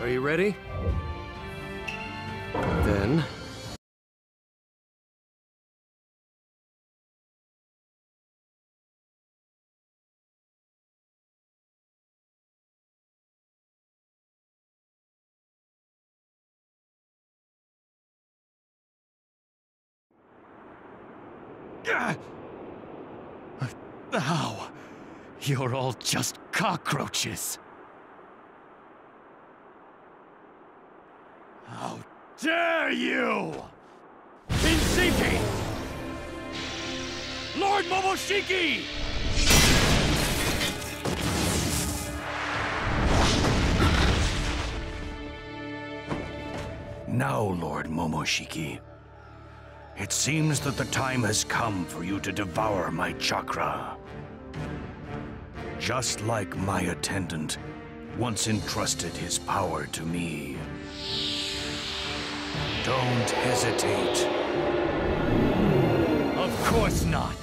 Are you ready? Then... How? You're all just cockroaches. How dare you! Kinshiki! Lord Momoshiki! Now, Lord Momoshiki, it seems that the time has come for you to devour my chakra. Just like my attendant once entrusted his power to me. Don't hesitate. Of course not.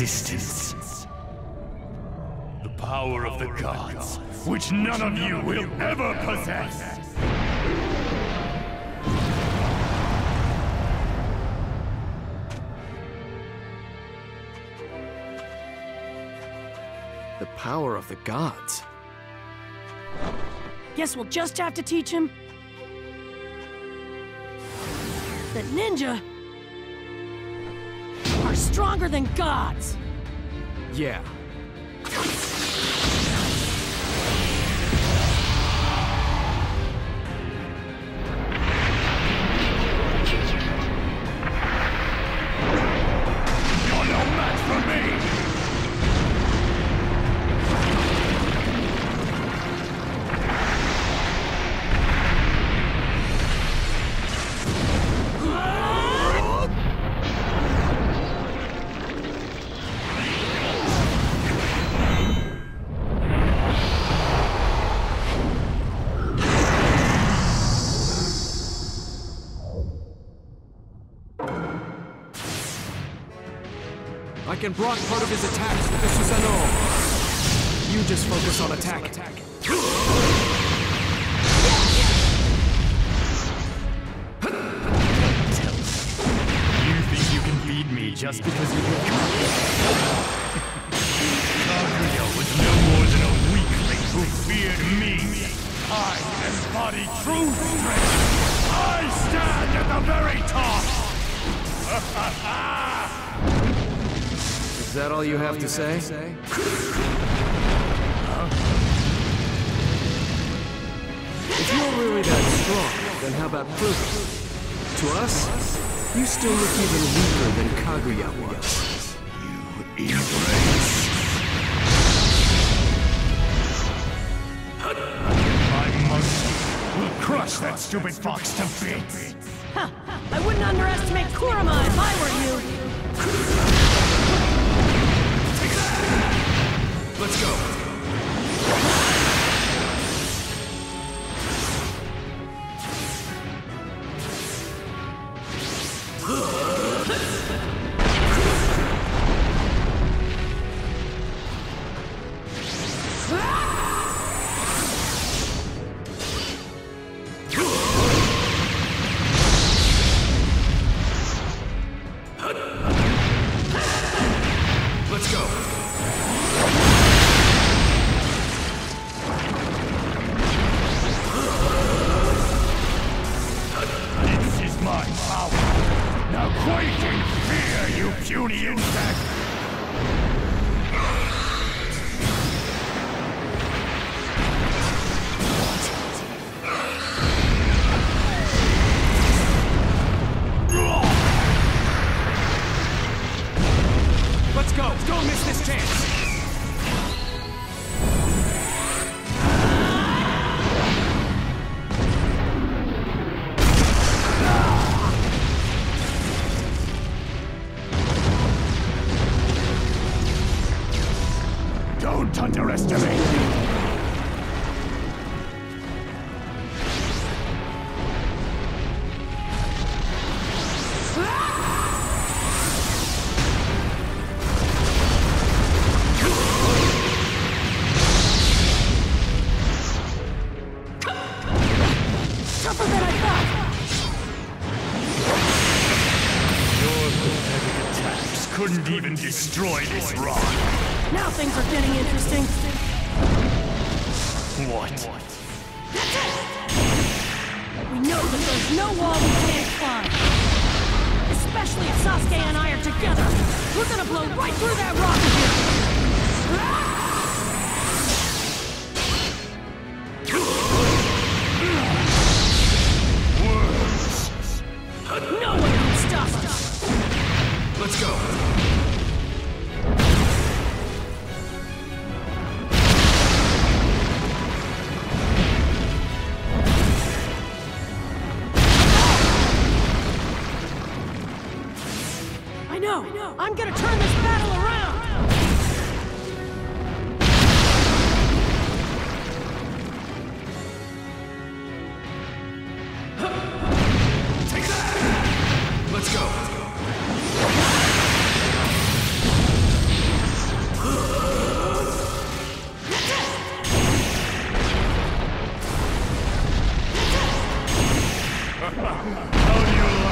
Existence. The power of the gods, which none of you will ever possess. The power of the gods. Guess we'll just have to teach him. That ninja are stronger than gods. Yeah. I can block part of his attacks with the Susanoo. You just focus on attack. You think you can beat me just because you can Kaguya was no more than a weakling who feared me. I embody true strength. I stand at the very top. Is that all you have to say? If you're really that strong, then how about proving it? To us, you still look even weaker than Kaguya was. Erase. My monkey will crush that stupid fox to bits. Huh. I wouldn't underestimate Kurama if I were you. Let's go. Destroy this rock. Now things are getting interesting. What? That's it! We know that there's no wall we can't climb. Especially if Sasuke and I are together. We're gonna blow right through that rock again. I know! I'm gonna turn this battle around! Take that! Let's go! How do you like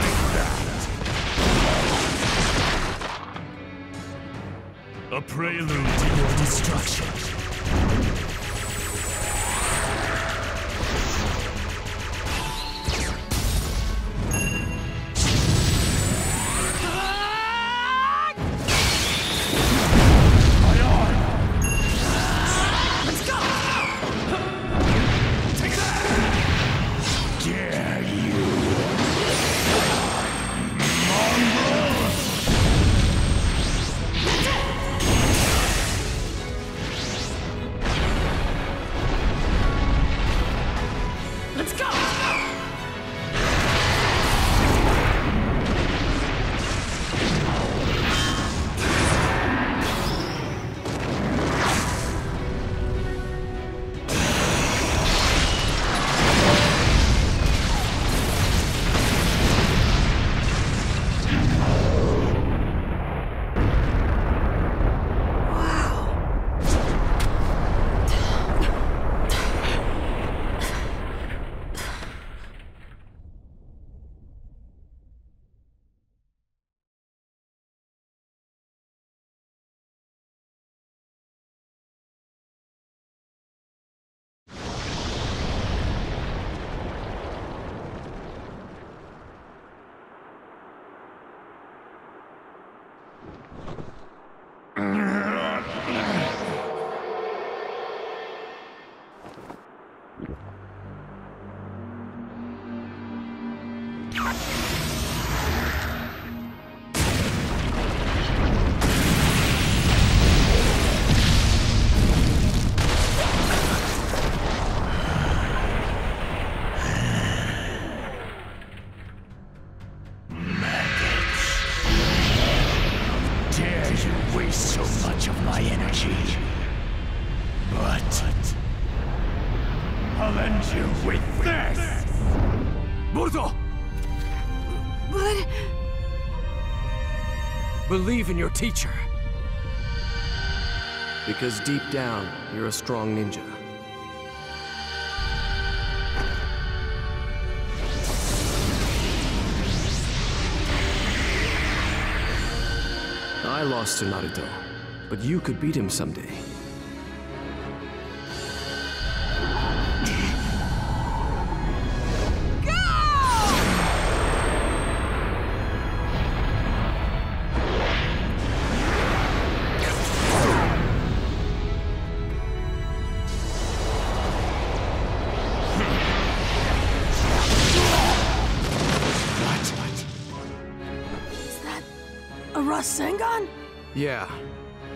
A prelude to your destruction. Waste so much of my energy? But I'll end you with this! Boruto! But... Believe in your teacher. Because deep down, you're a strong ninja. I lost to Naruto, but you could beat him someday. Rasengan? Yeah,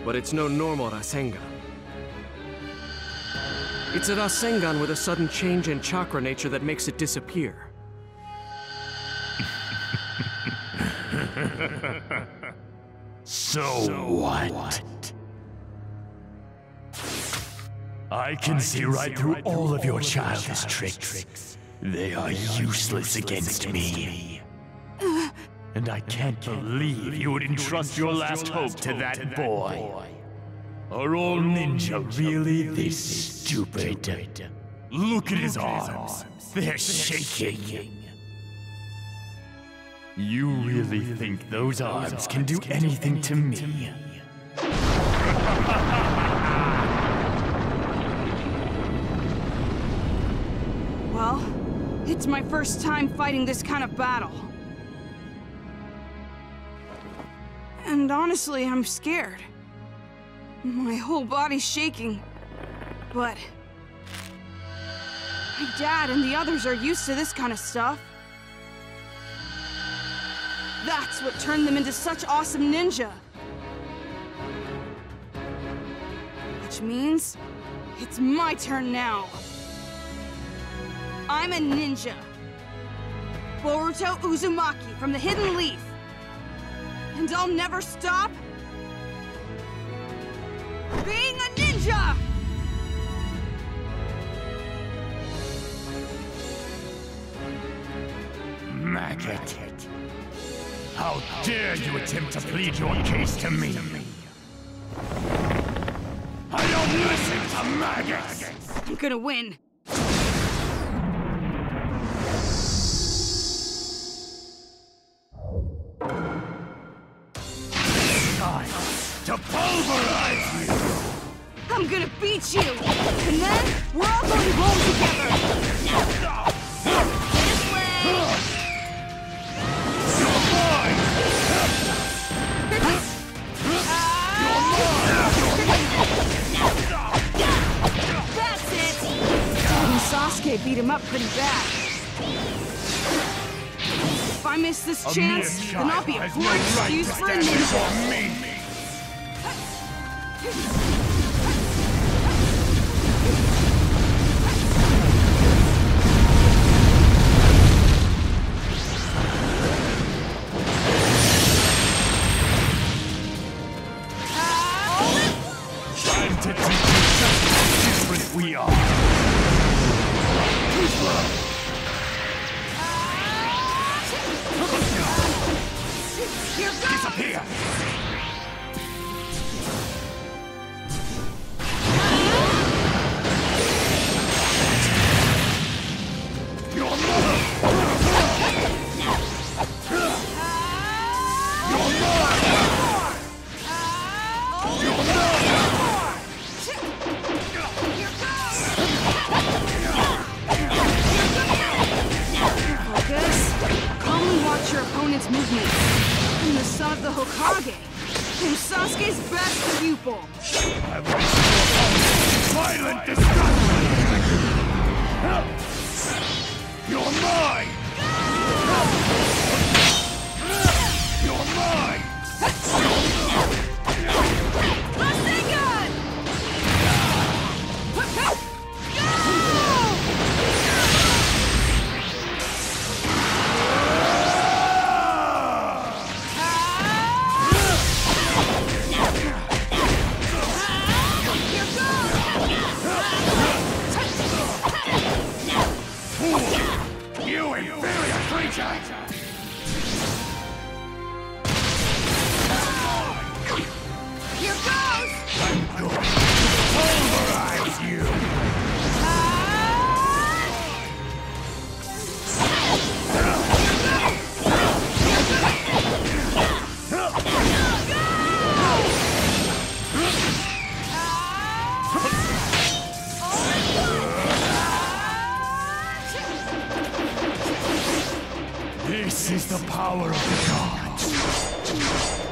but it's no normal Rasengan. It's a Rasengan with a sudden change in chakra nature that makes it disappear. So what? I can see right through all of your childish tricks. They are useless against me. And I can't believe you would entrust your last hope to that boy. Are all ninja really this stupid? Look at his arms. They're shaking. You really think those arms can do anything to me? Well, it's my first time fighting this kind of battle. And honestly, I'm scared. My whole body's shaking. But... My dad and the others are used to this kind of stuff. That's what turned them into such awesome ninja. Which means... It's my turn now. I'm a ninja. Boruto Uzumaki from the Hidden Leaf. And I'll never stop being a ninja! Maggot. How dare you attempt to plead your case to me? I don't listen to maggots! I'm gonna win. I'm gonna beat you! And then, we're all going home together! This way! That's it! Sasuke beat him up pretty bad. If I miss this A chance, then I'll be a poor no right excuse for a ninja. Inferior creature! This is the power of the gods.